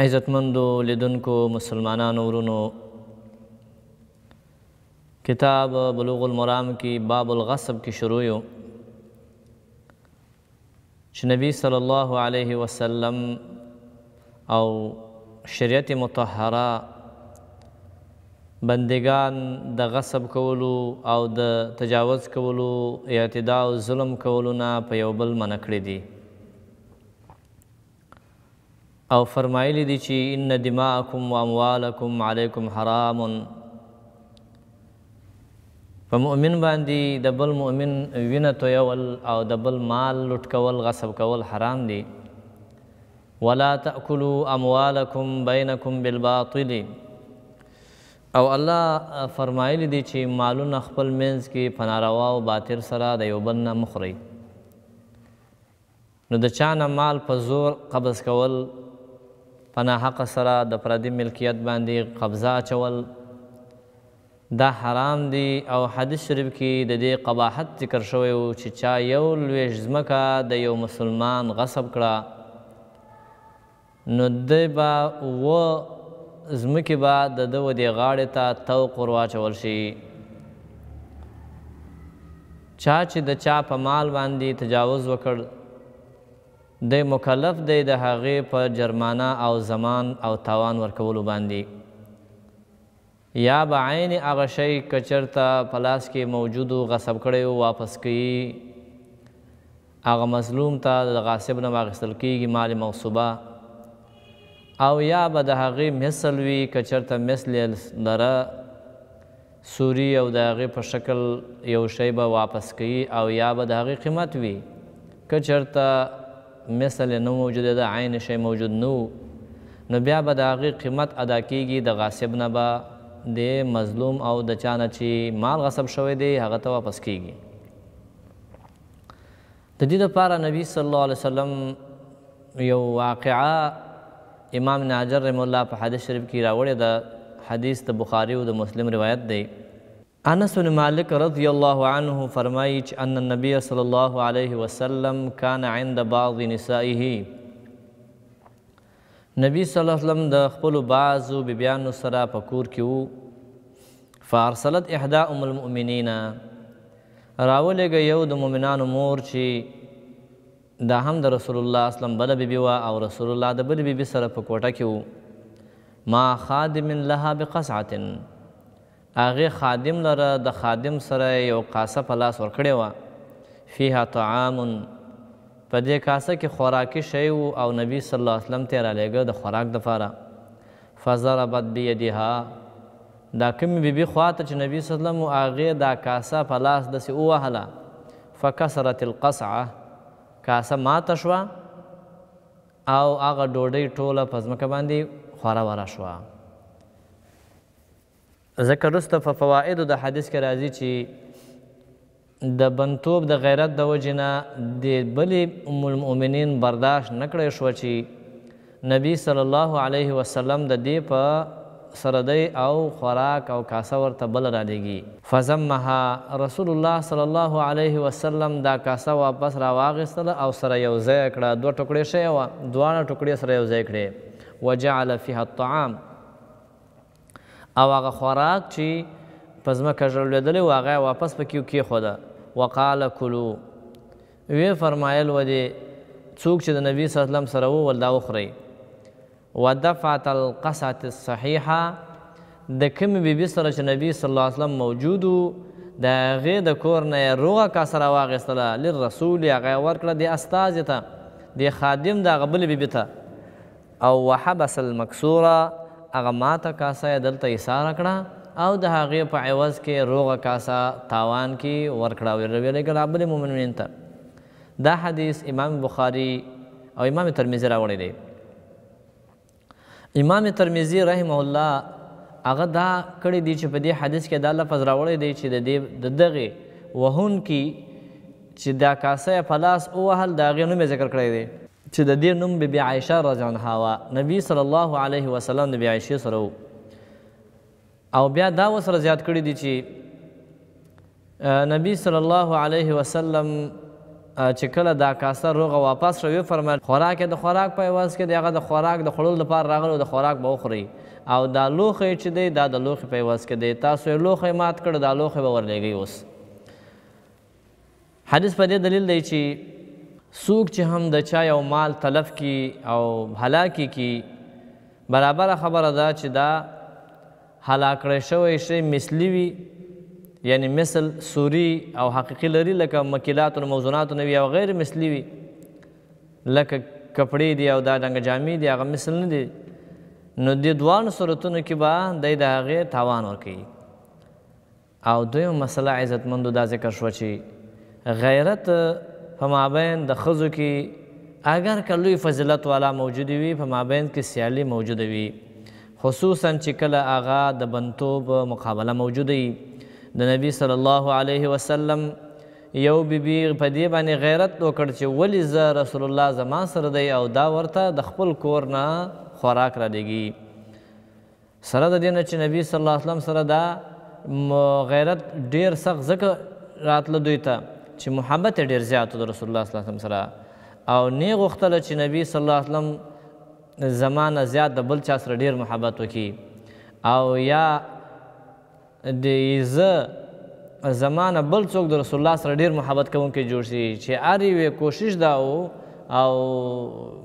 عزتمندو لیدونکو مسلمانانو ورونو کتاب بلوغ المرام کی باب الغصب کی شروع یو چې نبی صلی الله علیه وسلم او شریعت مطهره بندگان د غصب کولو او د تجاوز کولو اعتداء او ظلم کولو نه په یو بل منع کړی دي او فرمایلی دی چی ان دماءکم واموالکم علیکم حرام په مؤمن باندی د بل مؤمن وینه تویول او د بل مال لوټ کول غصب کول حرام دی ولا تاکلوا اموالکم بینکم بالباطل او الله فرمایلی دی چی مالونه خپل منځ کې پناروا او باطل سره د یو بل نه مخری نو د چا نه مال په زور قبض کول، په ناحقه سره د پردي ملکیت باندې قبضه اچول دا حرام دي او حدیث شریف کې د دې قباحت ذکر شوی وو چې چا یو لوېشت ځمکه د یو مسلمان غصب کړه، نو دی به و ځمکې به د ده ودې غاړې ته طوق ور واچول شي. چا چې د چا په مال باندې تجاوز وکړ، دی مکلف دی د هغې په جرمانه او ضمان او تاوان ورکولو باندې. یا به عین هغه شی که چرته په لاس کې موجود و غصب کړی و واپس کړي هغه مظلوم ته د غاصب نه واخیستل کیږي مال مغصوبه او یا به د هغې مثل وي که چرته مثل لره سوري او د هغې په شکل یو شی به واپس کړي او یا به د هغې قیمت وي که چرته مثل یې نه و موجود د عین شی موجود نه و نو بیا به د هغه قیمت ادا کیږي د غاصب نه به د مظلوم او د چا نه چې مال غصب شوی دی هغه ته واپس کیږي د دې لپاره نبی صلی الله علیه وسلم یو واقعا امام ناجر رحم الله په حدیث شریف کې راوړی دا حدیث د بخاری او د مسلم روایت دی انس بن مالک رضی الله عنه فرمائی چه ان النبی صلی الله علیه وسلم کان عند بعض نسائه نبی صلی الله علیه وسلم د خپل بعضو بیبیانو سره په کور کې وو فارسلت احدا ام المؤمنین راولېږه یو د مؤمنانو مور چې دا هم د رسول الله اسلم بله بیبي وه او رسول الله د بلې بیبي سره په کوټه کې و ما خادم لها بقصعة هغې خادم لره د خادم سره يې يو کاسه په لاس ورکړې وه، فيها طعام، په دې کاسه کې خوراکي شی وو او نبي صلی الله عليه وسلم ته يې رالېږه د خوراک دپاره، فضربت بيدها، دا کومې بي بي خوا ته چې نبي صلی الله عليه وسلم وو هغې دا کاسه په لاس داسې ووهله، فکسرت القصعه، کاسه ماته شوه او هغه ډوډۍ ټوله په ځمکه باندې خوره وره شوه. ځکه وروسته په فوائدو د حدیث کې راځي چې د بنتوب د غیرت د وجې نه د بلې ام المؤمنین برداشت نه کړی شوه چې نبی صلی الله علیه وسلم د دې په سره دی او خوراک او کاسه ورته بله رالیږي. فضمها رسول الله صلی الله علیه وسلم دا کاسه واپس راواخیستله او سره یو ځای یې کړه، دوه ټوکړې شوې وه، دواړه ټوکړې یې سره یو ځای کړې، وجعل فیها الطعام. او هغه خوراک چي په ځمکه ژړلوېدلی وو هغه يې واپس په کي کېښود، وقال کلو، ويې فرمايل ودې څوک چي د نبي صلی الله عليه وسلم سره وو ول دا وخورئ، ودفعة القصعة الصحيحة، د کومي بي بي سره چي نبي صلی الله عليه وسلم موجود وو د هغې د کور نه يې روغه کاسه راواغېستله، للرسول، هغه يې ورکړه دې استازي ته، دې خادم د هغه بلي بي بي ته. او وحبس المکسورا هغه ماته کاسه یې دلته ایساره کړه او د هغې په عوض کې روغه کاسه تاوان کې ورکړه او یې لېږله بل مؤمنین ته دا حدیث امام بخاري او امام ترمذي راوړی دی امام ترمذي رحمه الله هغه دا کړی دی چې په دې حدیث کې دا لفظ راوړی دی چې د دې د دغه وهون کې چې دا کاسه په لاس او وهل دا غي نوم ذکر کړی دی چې د دې نوم بي بي عائشه رضی عنها وه نبی صلی الله علیه وسلم د بي عائشه سره وو او بیا دا وسره زیات کړی دي چې نبی صلی الله علیه وسلم چې کله دا کاسه روغه واپس شوی فرمایل خوراک د خوراک په عوض کې دغه د خوراک د خړول لپاره راغلو د خوراک به وخوري او دا لوخه چې دی دا د لوخه په عوض کې دی تاسو لوخه مات کړ دا لوخه به ورلېږي اوس حدیث په دې دلیل دی چې څوک چې هم د چا یو مال تلف کی او هلاکی کی برابر خبره ده چې دا هلاک کړی شوی شی مثلی وي یعنی مثل سوری او حقیقی لري لکه مکیلات او موضوعات نه وي او غیر مثلی وي لکه کپڑے دی او دا دنګ جامې دی هغه مثل نه دی نو د دوان صورتونو کې به د هغه تاوان ورکړي او دویمه مسئله عزتمندو دا ذکر شوه چي غیرت په مابین د ښځو کي اګر که لوی فضیلت والا موجودي وي په مابینځ کي سیالي موجوده وي خصوصا چي کله هغه د بنتوب مقابله موجوده يي د نبي صلی الله علیه وسلم یو بي بي په دې باندي غیرت وکړ چي ولي زه رسول الله زما سره دی او دا ورته د خپل کور نه خوراک رالېږي سره د دې نه چې نبي صلی الله علیه وسلم سره دا غیرت ډیر سخت ځکه راتله دوی ته چې محبت یې ډیر زیات د رسول الله صلی الله علیه وسلم سره او نه غوښتل چې نبی صلی الله علیه وسلم زمانه زیات د بل چا سره ډیر محبت وکړي او یا دی زه زما نه بل څوک د رسول الله سره ډیر محبت کوونکی جوړ شي چې ار یوې کوشش دا و او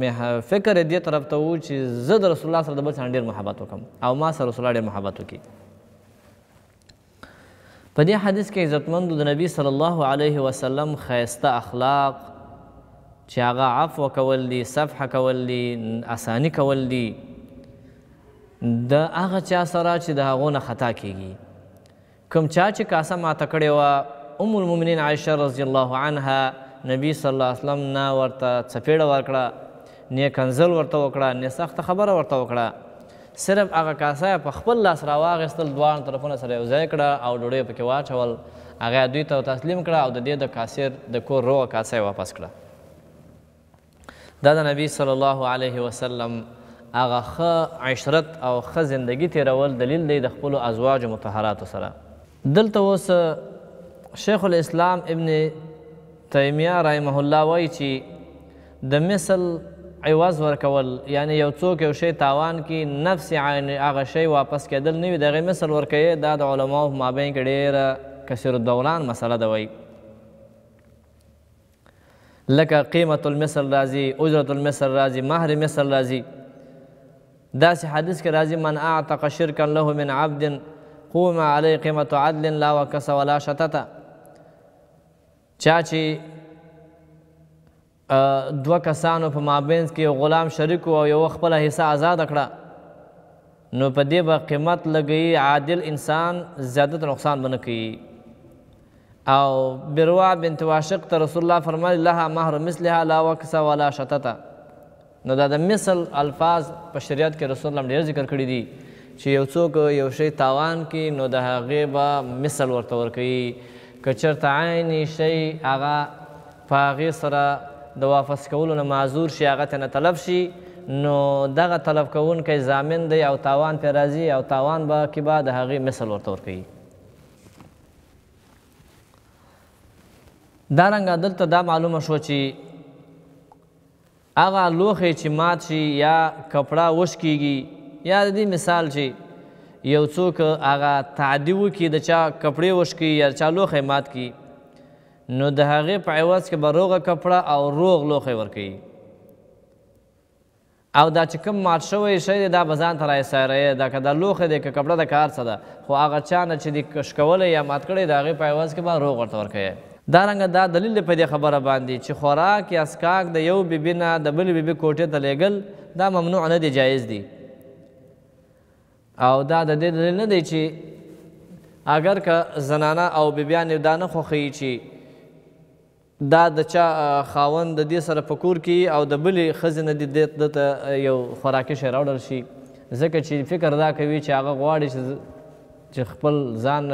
مې فکر یې دې طرف ته و چې زه د رسول الله سره د بل څه ډیر محبت وکم او ما سره رسول الله ډیر محبت وکي په دې حدیث کې عزتمند د نبی صلی الله علیه وسلم خیسته اخلاق چې هغه عفو کول دي صفحه کول دي اسانی کول دي د هغه چا سره چې د هغو نه خطا کېږي کوم چا چې کاسه ماته کړې وه ام المؤمنین عائشه رضی الله عنها نبی صلی الله علیه وسلم نه ورته څپېړه ورکړه نه کنزل ورته وکړه نه سخته خبره ورته وکړه صرف هغه کاسه په خپل لاس راواغستل دواړه طرفونه سره یو ځای کړه او ډوډۍ پکې واچول هغه دوی ته تسلیم کړه او د دې د کاسر د کور روغه کاسه واپس کړه دا د نبی صلی الله علیه وسلم هغه ښه عشرت او ښه زندګی تیرول دلیل دی د خپلو ازواجو مطهراتو سره. دلته اوس شیخ الاسلام ابن تیمیه رحمه الله وایی چی د مثل عوض ورکول یعنی یو څوک یو شی تاوان کی نفس عین هغه شی واپس کیدل نه وی د هغه مثل ورکوی دا د علماو په مابین کی ډیره کثیر الدوران مسله ده وایی لکه قیمت المثل راځي اجرت المثل راځي مهر مثل راځي داسې حدیث کې راځي من اعتق شرکا له من عبد قوم علی قیمت عدل لا وکس ولا شتتا چا چې دوه کسانو په مابینځ کې غلام شریک او یو خپل حصہ آزاد کړه نو په دې به قیمت لګي عادل انسان زیادت نقصان بنه کوي او بروا بنت واشق ته رسول الله فرمایلی لها مهر مثلها لا وکس ولا شتته نو دا د مثل الفاظ په شریعت کې رسول الله ډیر ذکر کړی دي چې یو څوک یو شی تاوان کی نو د هغه به مثل ورته ورکوي که چرته عین شی هغه په هغه سره د واپس کولو نه معذور شي هغه ته نه طلب شي نو دغه طلب کوونکی ضامن دی او تاوان پر راځي او تاوان به کې به د هغه مثل ورته ورکوي دارنګه دلته دا معلومه شو چې هغه لوخه چې مات شي یا کپڑا وش کیږي یا د دې مثال چې یو څوک هغه تعدی وکي د چا کپڑے وش کی یا چا لوخه مات کی نو د هغه په عوض کې بروغه کپڑا او روغ لوخه ور کوي او دا چې کوم مات شوی شی دی دا به ځان ته را ایساریه دا که دا لوښی دی که کپړه ده که هر څه ده خو هغه چا نه چې دی شکولی یا مات کړی د هغې په عوض کې به روغ ورته ورکوی. دارنګه دا دلیل دی په دې خبره باندې چې خوراک یا څکاک د یو بي بي نه د بلې بي بي کوټې ته لیږل دا ممنوع نه دی جایز دی او دا د دې دلیل نه دی چې اگر که زنانه او بیبیانې دا نه خوښوي چې دا د چا خاوند د دې سره په کور کې يي او د بلې ښځې نه دې ده ته يو خوراکي شی راوړل شي ځکه چې فکر دا کوي چې هغه غواړي چې چې خپل ځان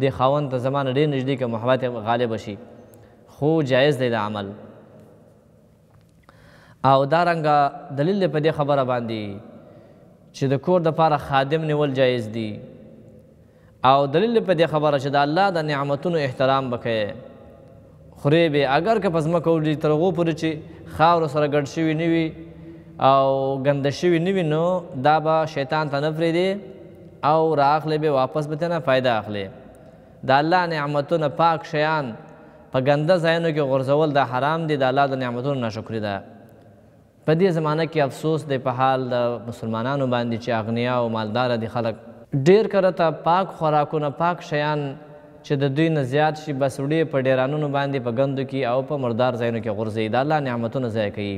دې خاوند ته زما نه ډېر نږدې که محبت غالب شي خو جایز دی دا عمل. او دا رنګه دلیل دی په دې خبره باندې چې د کور د پاره خادم نیول جایز دی او دلیل په دې خبره چې د الله د نعمتونو احترام وکړي خورې به اگر که پزما کولی تر غو پورې چې خاور سره ګډ شوی نیوي او ګند شوی نیوي نو دا به شیطان ته نه پرې دی او راخلې به واپس به نه فائدہ اخلي د الله نعمتونه، پاک شیان، په ګنده ځایونو کې غورځول دا حرام دي، د الله د نعمتونو ناشکري ده. په دې زمانه کې افسوس دی په حال د مسلمانانو باندې چې اغنیا او مالداره دي خلک، ډېر کرته پاک خوراکونه، پاک شیان چې د دوی نه زیات شي بس وړي یې په ډېرانونو باندې په ګندو کې او په مردار ځایونو کې غورځوي، د الله نعمتونه ضایع کوي.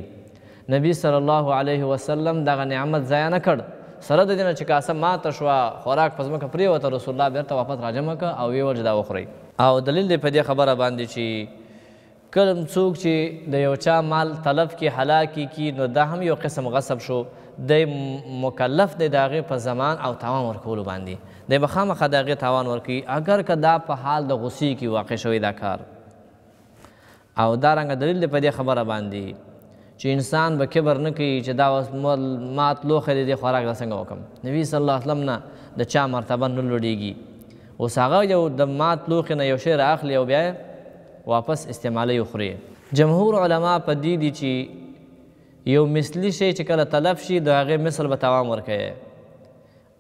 نبي صلی الله علیه وسلم دغه نعمت ضایع نه کړ، سره د دې نه چې کاسه ماته شوه، خوراک په ځمکه پرېوته، رسول الله بېرته واپس راجمع کړ او ویې ویل چې دا وخورئ. او دلیل دی په دې خبره باندې چې کلم څوک چې د یو چا مال تلف کړي، هلاکې کړي، نو دا هم یو قسم غصب شو، دی مکلف دی د هغې په ضمان او تاوان ورکولو باندې، دی به خامخا د هغې تاوان ورکوي، اګر که دا په حال د غصې کې واقع شوی دا کار. او دا رنګه دلیل دی په دې خبره باندې چې انسان به کبر نه کوي چې دا اوس مات لوخه دی د خوراک د څنګه وکم نبی صلی الله علیه وسلم نه د چا مرتبه نه لوړیږي اوس هغه یو د مات لوخه نه یو شی راخلی او بیا واپس استعمالي خوري جمهور علما په دې دي چې یو مثلی شی چې کله طلب شي د هغه مثل به توام ورکړي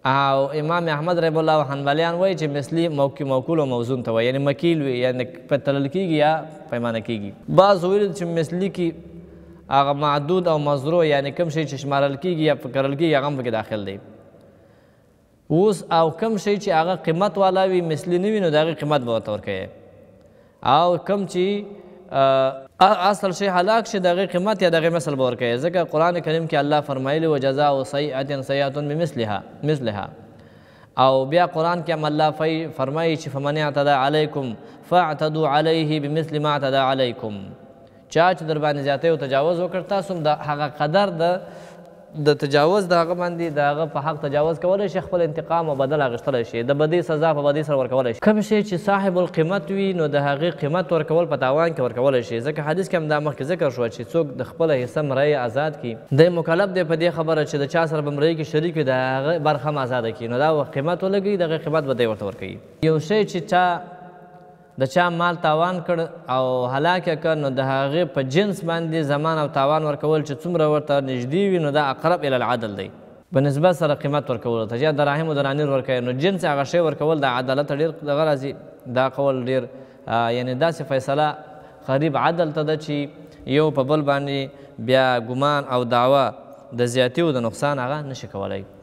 او امام احمد رحمه الله او حنبلیان وایي چې مثلی موکي موکول او موزون ته وایي یعنی مکیل وي یعنی په تلل کیږي یا پیمانه کیږي بعض ویل چې مثلی کې هغه معدود او مزرو یعنی کم شي چې شمارل کیږي یا فکرل کیږي هغه پکې داخل دی اوس او کم شي چې هغه قیمت والا وي مثلی نه وي نو دغه قیمت به ورته ورکړي او کم چی اصل شي هلاک شي دغه قیمت یا دغه مثل به ورکوي ځکه قران کریم کې الله فرمایلی و جزاء سیئه سیئه بمثلها مثلها او بیا قران کې هم الله فی فرمایي چې فمن اعتدى علیکم فاعتدوا علیه بمثل ما اعتدى علیکم چا چې درباندې زیاتی او تجاوز وکړ تاسو هم د هغه قدر د د تجاوز د هغه باندې د هغه په حق تجاوز کولای شي خپل انتقام او بدل اغشتلای شي د بدی سزا په بدی سره ورکولای شي کوم شي چې صاحب القیمت وي نو د هغه قیمت ورکول په تاوان کې ورکولای شي ځکه حدیث کې هم دا مخکې ذکر شو چې څوک د خپل حصہ مرای آزاد کی د مکلف دی په دې خبره چې د چا سره بمرای کې شریک وي د هغه برخه آزاد کی نو دا قیمت ولګي دغه قیمت به دی ورته ورکړي یو شی چې چا د چا مال تاوان کړ او هلاک یې کړ نو د هغه په جنس باندې ضمان او تاوان ورکول چې څومره ورته نږدې وي نو دا اقرب الی العدل دی په نسبت سره قیمت ورکولو ته یا دراهم او دنانیر ورکوي نو جنس هغه شی ورکول د عدالت ډېر دغه راځي دا قول ډېر یعنې داسې فیصله قریب عدل ته ده چې یو په بل باندې بیا ګمان او دعوه د زیاتي او د نقصان هغه نشي کولای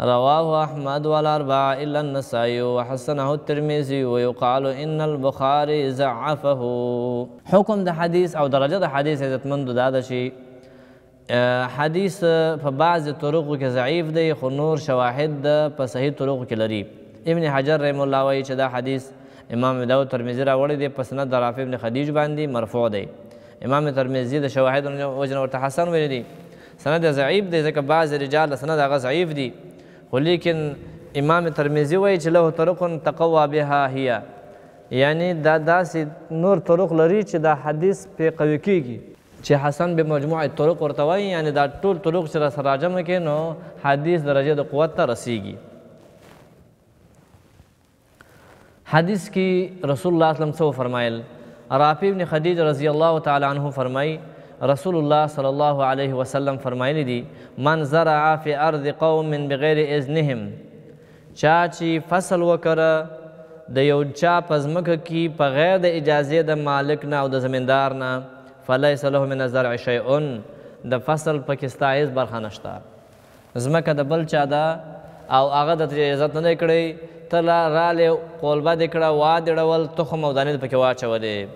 رواه احمد والاربعه الا النسائی وحسنه الترمذی ویقال ان البخاری ضعفه. حکم د حدیث او درجه د حدیث عزتمندو دا ده چی حدیث په بعضی طرقو کی ضعیف دی خو نور شواهد د په صحیح طرقو کی لری ابن حجر رحمه الله وایی چی دا حدیث امام ابوداود ترمذی راوړی دی په سند د رافع ابن خدیج باندی مرفوع دی. امام ترمذي د شواهد له وجې نه ورته حسن ویلي دي سند یې ضعیف دی ځکه بعضې رجال د سند هغه ضعیف دي خو لیکن امام ترمذي وایي چې له طرق تقوا بها هي یعنی دا داسې نور طرق لري چې دا حدیث پې قوي کېږي چې حسن به مجموع طرق ورته وایي یعنی دا ټول طرق چې را سره راجمع کړې نو حدیث درجه د قوت ته رسیږي حدیث کی رسول الله اسلم څو فرمایل رافی ابن خدیج رضی الله تعالی عنه فرمای رسول الله صلی الله علیه وسلم فرمایلی دی من زرع فی ارض قوم من بغیر اذنهم چا چی فصل وکره د یو چا پزمک کی په غیر د اجازه د مالک نه او د زمیندار نه فلیس له من الزرع شیء د فصل پکې ستایز برخه نشته ځمکه د بل چا ده او هغه د ترې عزت نه دی کړی، ته رالې قولبه دې کړه، وا دې ړول، تخم او دانې دې پکې واچولې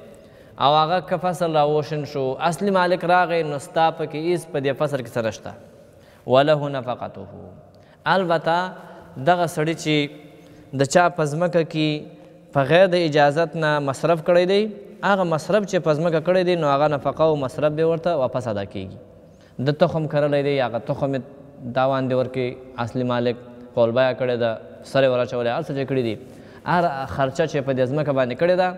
او هغه که فصل راوشین شو، اصلي مالک راغی، نو ستا پکې هیڅ په دې فصل کې څه نشته. وله نفقته، البته دغه سړي چې د چا په ځمکه کې په غیر د اجازت نه مصرف کړی دی، هغه مصرف چې په ځمکه کړی دی، نو هغه نفقه او مصرف به ورته واپس ادا کېږي. ده تخم کرلی دی هغه تخم یې تاوان دی ورکړي اصلي مالک کول بیه کړې ده سر یې وراچولی هر څه چې کړي دي هر خرچه چې په دې ځمکه باندې کړې ده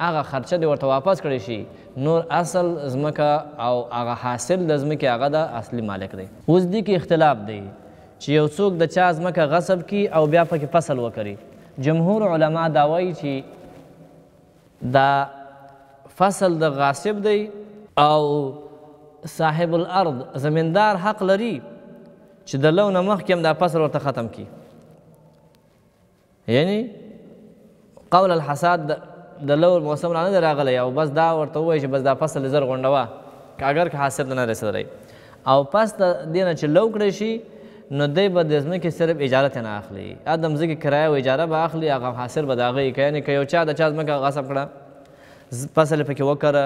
هغه خرچه دې ورته واپس کړی شي نور اصل ځمکه او هغه حاصل د ځمکې هغه د اصلي مالک دی اوس دې کې اختلاف دی چې یو څوک د چا ځمکه غصب کړي او بیا پکې فصل وکړي جمهور علما دا وایي چې دا فصل د غاصب دی. او صاحب الارض، زمیندار، حق لري چې د لو نه مخکې هم دا فصل ورته ختم کړي. یعنې قبل الحصاد د د لو موسم را نه دی راغلی او بس دا ورته ووایي چې بس دا فصل دې زر غونډوه که اګر که حاصل ته نه رسېدلی او پس د دې نه چې لو کړی شي نو دی به د ځمکې صرف اجاره ترې نه اخلي یا د مځکې کرایه او اجاره به اخلي هغه حاصل به د هغه یې کوي یعنې که یو چا د چا ځمکه غصب کړه فصل یې پکې وکره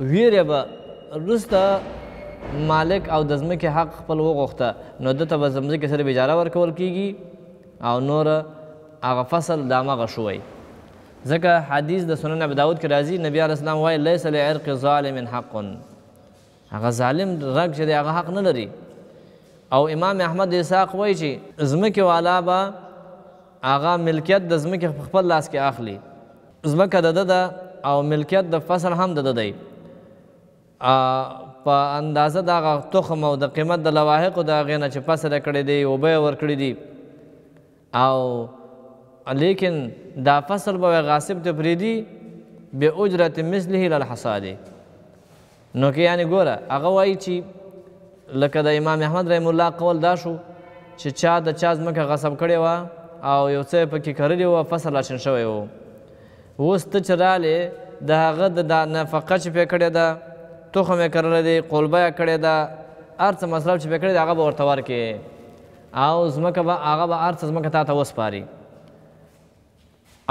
ویرې به وروسته مالک او د ځمکې حق خپل وغوښته نو ده ته به ځمکې صرف اجاره ورکول کیږي او نور هغه فصل د همغه شوی ځکه حدیث د سنن ابي داود کې راځي نبی علیه السلام وایي لیس لعرق ظالم حق هغه ظالم رګ چې دی هغه حق نه لري او امام احمد اسحاق وایي چې ځمکې والا به هغه ملکیت د ځمکې په خپل لاس کې اخلي ځمکه د ده ده او ملکیت د فصل هم د ده دی په اندازه د هغه تخم او د قیمت د لواحقو د هغې نه چې فصل یې کړی دی اوبه یې ورکړي دي او ليکن دا فصل به غاصب ته پريدي باجرت مثله للحصاد نو کې یعنی ګوره هغه وایي چې لکه د امام احمد رحم الله قول دا شو چې چا د چا ځمکه غصب کړې وه او یو څه پکې کرلې وه فصل راشن شوی و اوس ته چې رالې د هغه د دا نفقه چې پې کړې ده تخم یې کرلی دی قلبه یې کړې ده هر څه مصرف چې پې کړې ده هغه به ورته ورکې او ځمکه به هغه به هر څه ځمکه تا ته وسپاري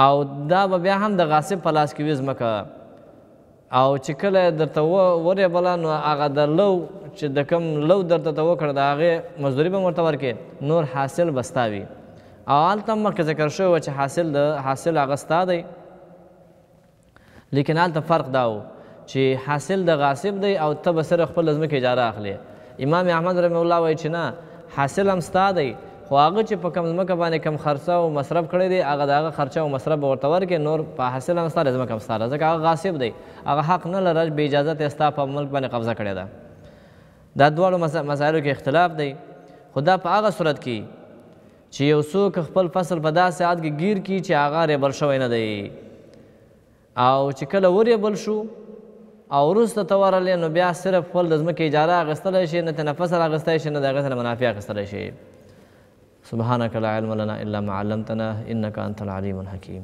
او دا به بیا هم د غاصب په لاس کې وي ځمکه او چې کله درته ورېبله نو هغه د لو چې د کوم لو درته ته وکړه د هغې مزدوري به هم ورته ورکړې نور حاصل به ستا وي او هلته هم مخکې ذکر شوی وه چې حاصل د حاصل هغه ستا دی لیکن هلته فرق دا وو چی حاصل د غاصب دی او ته به سره خپل له ځمکې اجاره اخلې. امام احمد رحمه الله وایی چی نه حاصل هم ستا دی خو هغه چی په کوم ځمکه باندې کوم خرڅه او مصرف کړی دی هغه د هغه خرچه او مصرف به ورته ورکړې نور په حاصل هم ستا دی ځمکه هم ستا ده ځکه هغه غاصب دی هغه حق نه لره بی اجازته یې ستا په ملک باندې قبضه کړی ده. دا دواړو مسایلو کې اختلاف دی خو دا په هغه صورت کې چې یو څوک خپل فصل په داسې حالت کې ګیر کړي چې هغه ریبل شوی نه دی او چې کله وریبل شو او وروسته ته ورغلې نو بیا صرف خپل د ځمکې اجاره اخیستلی شي نه ترنه فصل اخیستی شي نه د هغې سره منافع اخیستلی شي سبحانك لا علم لنا إلا ما علمتنا إنك أنت العليم الحكيم